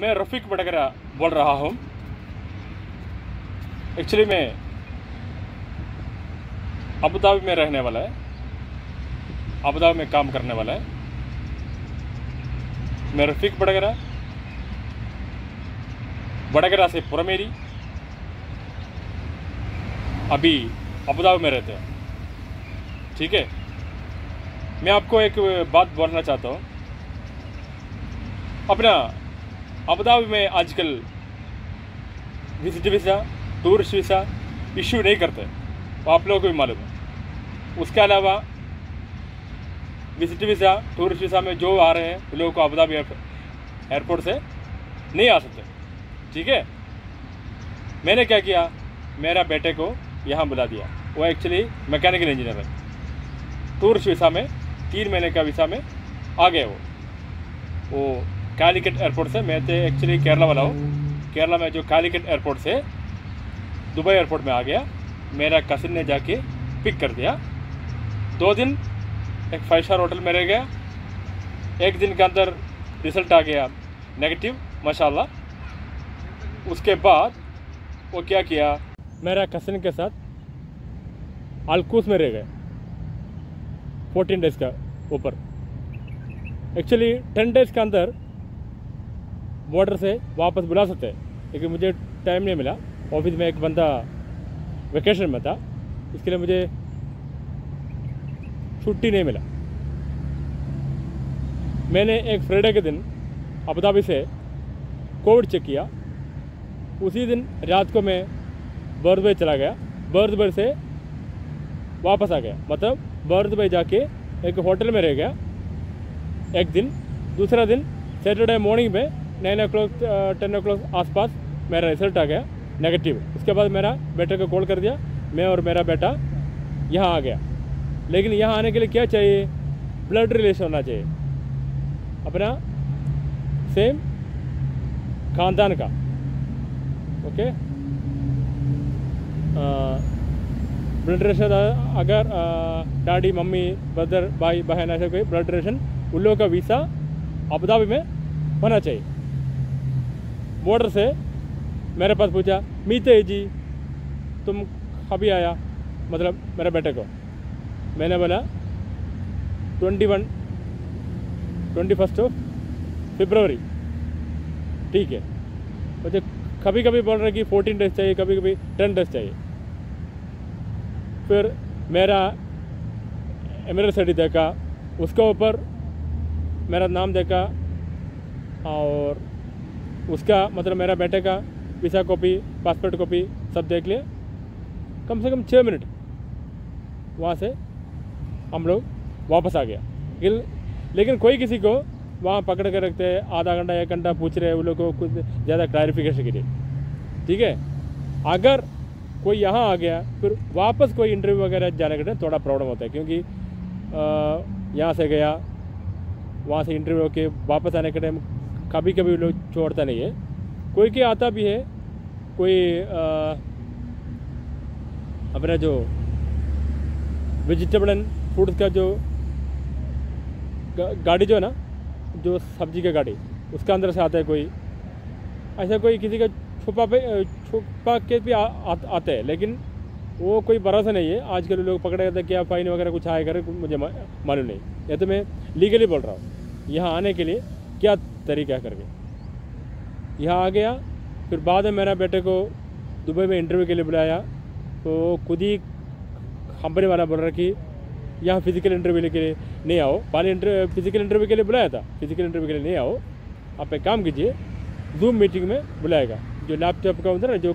मैं रफ़ीक बडगरा बोल रहा हूँ। एक्चुअली मैं अबू धाबी में रहने वाला है। अबू धाबी में काम करने वाला है। मैं रफ़ीक बडगरा बडगरा से पुरमेरी, अभी अबू धाबी में रहते हैं। ठीक है? मैं आपको एक बात बोलना चाहता हूँ। अपना अबू धाबी में आजकल visit visa tourist visa issue नहीं करते वो आप लोगों को भी मालूम है। उसके अलावा विज़िट वीज़ा टूरिस्ट वीज़ा में जो आ रहे हैं, उन लोगों को अबू धाबी एयरपोर्ट से नहीं आ सकते। ठीक है? मैंने क्या किया? मेरा बेटे को यहाँ बुला दिया। वो एक्चुअली मैकेनिकल इंजीनियर है। टूरिस्ट वीज़ा में, तीन महीने का वीज़ा में आ गए वो। वो कालीकट एयरपोर्ट से, मैं तो एक्चुअली केरला वाला हूँ। केरला में जो कालीकट एयरपोर्ट से दुबई एयरपोर्ट में आ गया, मेरा कसिन ने जाके पिक कर दिया। दो दिन एक फाइव स्टार होटल में रह गया। एक दिन के अंदर रिज़ल्ट आ गया नेगेटिव माशाल्लाह। उसके बाद वो क्या किया? मेरा कसिन के साथ अलकूस में रह गए। फोर्टीन डेज़ का ऊपर। एक्चुअली टेन डेज़ के अंदर बॉर्डर से वापस बुला सकते हैं। लेकिन मुझे टाइम नहीं मिला। ऑफ़िस में एक बंदा वेकेशन में था। इसके लिए मुझे छुट्टी नहीं मिला। मैंने एक फ्राइडे के दिन अबुधाबी से कोविड चेक किया। उसी दिन रात को मैं बर्दबई चला गया। बर्दबई से वापस आ गया। मतलब बर्दबई जाके एक होटल में रह गया। एक दिन, दूसरा दिन सैटरडे मॉर्निंग में nine o'clock ten o'clock आसपास मेरा रिज़ल्ट आ गया नेगेटिव उसके बाद मेरा बेटे को कॉल कर दिया, मैं और मेरा बेटा यहाँ आ गया। लेकिन यहाँ आने के लिए क्या चाहिए? ब्लड रिलेशन होना चाहिए। अपना सेम खानदान का। ओके ब्लड रिलेशन अगर डैडी मम्मी ब्रदर भाई, बहन, ऐसे कोई ब्लड रिलेशन उन लोगों का वीज़ा अबुधाबी में होना चाहिए। बॉर्डर से मेरे पास पूछा, मीते जी, तुम अभी आया? मतलब मेरे बेटे को। मैंने बोला, twenty one, twenty first of February. ठीक है। मुझे कभी कभी बोल रहे कि फोर्टीन डेज़ चाहिए कभी कभी टेन डेज़ चाहिए। फिर मेरा एमरल स्टडी देखा, उसके ऊपर मेरा नाम देखा, और उसका मतलब मेरा बेटे का वीज़ा कॉपी पासपोर्ट कॉपी सब देख लिया कम से कम छः मिनट वहाँ से हम लोग वापस आ गया। लेकिन लेकिन कोई किसी को वहाँ पकड़ कर रखते हैं, आधा घंटा, एक घंटा पूछ रहे उन लोग को कुछ ज़्यादा क्लैरिफिकेशन के लिए। ठीक है? अगर कोई यहाँ आ गया, फिर वापस कोई इंटरव्यू वगैरह जाने के टाइम थोड़ा प्रॉब्लम होता है, क्योंकि यहाँ से गया, वहाँ से इंटरव्यू के वापस आने के टाइम कभी कभी लोग छोड़ता नहीं है। कोई के आता भी है कोई अपना जो वेजिटेबल एंड फ्रूट्स का जो गाड़ी जो है ना जो सब्ज़ी का गाड़ी उसका अंदर से आता है कोई। ऐसा कोई किसी का छुपा पे छुपा के भी आ, आ, आते हैं लेकिन वो कोई भरोसा नहीं है। आजकल लोग पकड़े जाते हैं क्या फाइन वगैरह कुछ आए करे मुझे मालूम नहीं। या तो मैं लीगली बोल रहा हूँ। यहाँ आने के लिए क्या तरीका करके? यहाँ आ गया, फिर बाद में मेरा बेटे को दुबई में इंटरव्यू के लिए बुलाया तो खुद ही कंपनी वाला बोल रहा कि यहाँ फ़िज़िकल इंटरव्यू के लिए नहीं आओ। पहले इंटरव्यू फ़िज़िकल इंटरव्यू के लिए बुलाया था फ़िज़िकल इंटरव्यू के लिए नहीं आओ। आप एक काम कीजिए जूम मीटिंग में बुलाएगा, जो लैपटॉप का होता है ना, जो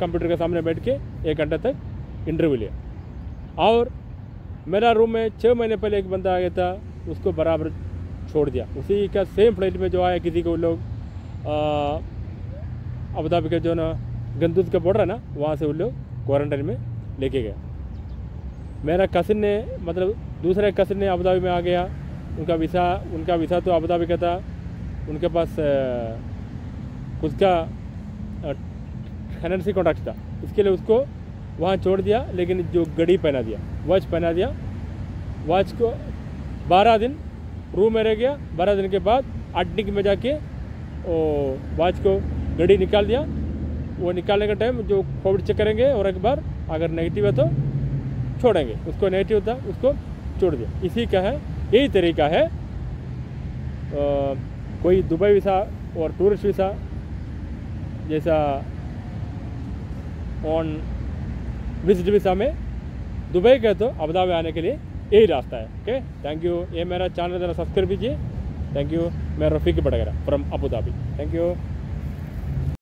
कंप्यूटर के सामने बैठ के एक घंटा तक इंटरव्यू लिया और मेरा रूम में छः महीने पहले एक बंदा आ गया था, उसको बराबर छोड़ दिया। उसी का सेम फ़्लाइट में जो आया किसी को लोग अबुधाबी का जो ना गंदूज का बॉर्डर है ना, वहाँ से उन लोग क्वारंटाइन में लेके गए। मेरा कसिन ने मतलब दूसरे कसिन ने अबुधाबी में आ गया। उनका वीसा उनका वीसा तो अबुधाबी का था। उनके पास खुद का फाइनेंसी कॉन्ट्रैक्ट था। इसके लिए उसको वहाँ छोड़ दिया, लेकिन जो गड़ी पहना दिया वॉच पहना दिया। वॉच को बारह दिन रूम में रह गया। बारह दिन के बाद अड्डिक में जाके वो वॉच को घड़ी निकाल दिया। वो निकालने का टाइम जो कोविड चेक करेंगे और एक बार अगर नेगेटिव है तो छोड़ेंगे। उसको नेगेटिव है उसको छोड़ दिया। इसी का है यही तरीका है अ, कोई दुबई वीज़ा और टूरिस्ट वीज़ा जैसा ऑन विज़िट वीज़ा में दुबई गए तो अबुधाबी आने के लिए यही रास्ता है ओके थैंक यू ये मेरा चैनल जरा सब्सक्राइब कीजिए। थैंक यू मैं Rafiq Batgara from Abu Dhabi thank you